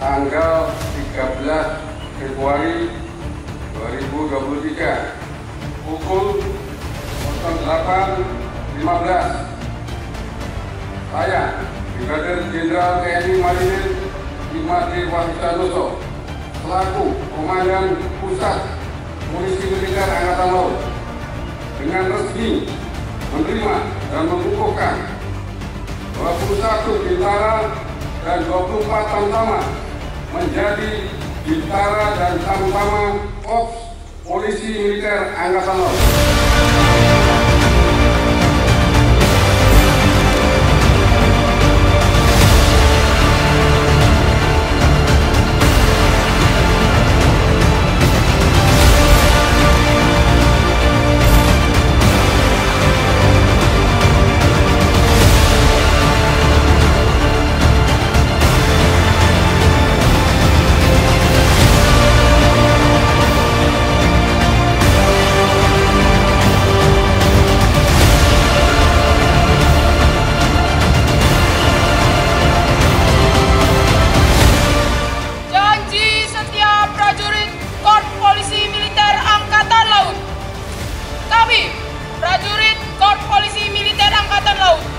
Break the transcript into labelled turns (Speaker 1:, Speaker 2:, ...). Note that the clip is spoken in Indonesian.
Speaker 1: Tanggal 13 Februari 2023 pukul 08.15 saya Brigadir Jenderal TNI Marinir Imade Wahidanoso selaku Komandan Pusat Polisi Militer Angkatan Laut dengan resmi menerima dan mengukuhkan 21 bintara dan 24 Tamtama menjadi Bintara dan Tamtama Ops Polisi Militer Angkatan Laut. prajurit Korps Polisi Militer Angkatan Laut,